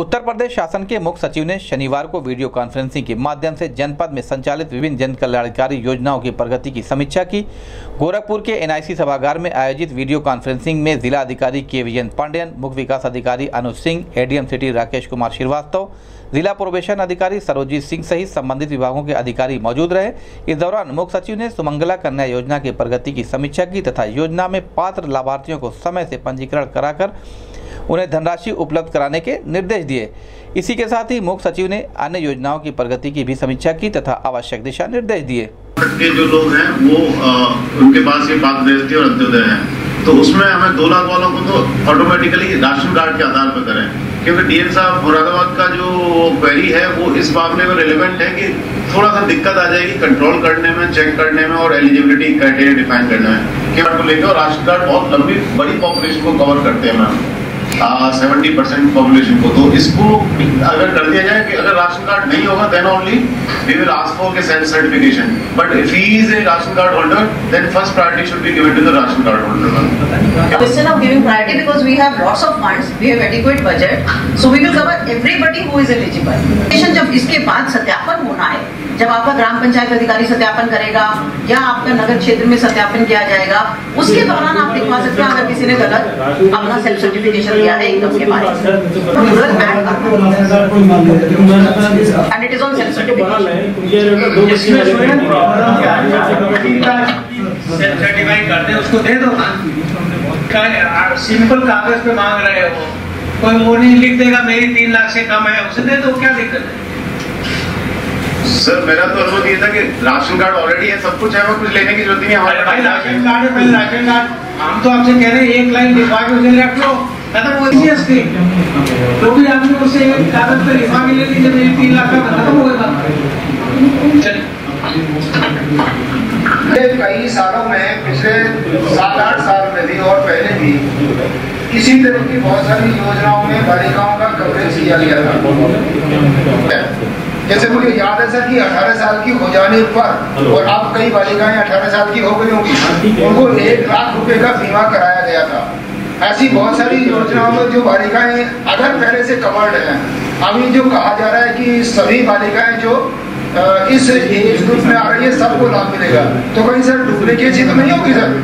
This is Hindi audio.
उत्तर प्रदेश शासन के मुख्य सचिव ने शनिवार को वीडियो कॉन्फ्रेंसिंग के माध्यम से जनपद में संचालित विभिन्न जन कल्याणकारी योजनाओं की प्रगति की समीक्षा की। गोरखपुर के एनआईसी सभागार में आयोजित वीडियो कॉन्फ्रेंसिंग में जिला अधिकारी के विजयन पांडेयन, मुख्य विकास अधिकारी अनुज सिंह, एडीएम सिटी राकेश कुमार श्रीवास्तव, जिला प्रोबेशन अधिकारी सरोजीत सिंह सहित संबंधित विभागों के अधिकारी मौजूद रहे। इस दौरान मुख्य सचिव ने सुमंगला कन्या योजना की प्रगति की समीक्षा की तथा योजना में पात्र लाभार्थियों को समय से पंजीकरण कराकर उन्हें धनराशि उपलब्ध कराने के निर्देश दिए। इसी के साथ ही मुख्य सचिव ने अन्य योजनाओं की प्रगति की भी समीक्षा की तथा आवश्यक दिशा निर्देश दिए। के जो लोग हैं वो आ, उनके पास ये भेजती और अंत्योदय है। तो उसमें हमें दो लाख वालों को तो ऑटोमेटिकली राशन कार्ड के आधार पर करें। क्योंकि डीएन साहब मुरादाबाद का जो क्वेरी है वो इस मामले में रिलेवेंट है कि थोड़ा सा दिक्कत आ जाएगी कंट्रोल करने में चेक करने में और एलिजिबिलिटी क्राइटेरिया डिफाइन करने में। लेकर राशन कार्ड बहुत लंबी बड़ी पॉपुलेशन को कवर करते हैं मैम। सेवेंटी परसेंट पॉपुलेशन को। तो इसको अगर कर दिया जाए कि अगर राशन कार्ड नहीं होगा then only we will ask for के self certification but if he is a ration card holder then first priority should be given to the ration card holder Question of giving priority because we have lots of funds, we have adequate budget, so we will cover everybody who is eligible. जब इसके बाद सत्यापन होना है जब आपका ग्राम पंचायत अधिकारी सत्यापन करेगा या आपका नगर क्षेत्र में सत्यापन किया जाएगा उसके दौरान आप दिखवा सकते हैं अगर किसी ने गलत अपना सेल्फ सर्टिफिकेशन दिया है इनकम के बारे and it is on self certify करते उसको दे दो। सिंपल कागज़ पे मांग रहे हो कोई मोनी लिख देगा मेरी तीन लाख से कम है उसे दे दो क्या दिक्कत है? सर मेरा तो अनुभव ये था कि राशन कार्ड ऑलरेडी है सब कुछ है कुछ लेने की ज़रूरत नहीं है हमारे भाई राशन कार्ड है पहले राशन कार्ड। हम तो आपसे कह रहे हैं एक लाइन लिखवा के उसे रख लो। खत्म हो गई इसकी। तो भी आदमी उससे एक कागज़ पे लिखवा के ले लीजिए मेरी तीन लाख का खत्म हो गया चलिए। कई सालों में पिछले सात आठ साल में भी और पहले भी इसी तरह की बहुत सारी योजनाओं में बालिकाओं का कवरेज किया गया था। जैसे मुझे याद है सर कि 18 साल की हो जाने पर और अब कई बालिकाएँ 18 साल की हो गई होंगी उनको एक लाख रुपए का बीमा कराया गया था। ऐसी बहुत सारी योजनाओं में जो बालिकाएँ अगर पहले से कवर्ड हैं अभी जो कहा जा रहा है कि सभी बालिकाएँ जो इस एज ग्रुप में आ रही है सबको लाभ मिलेगा। तो कहीं सर डुप्लीकेट तो नहीं होगी सर?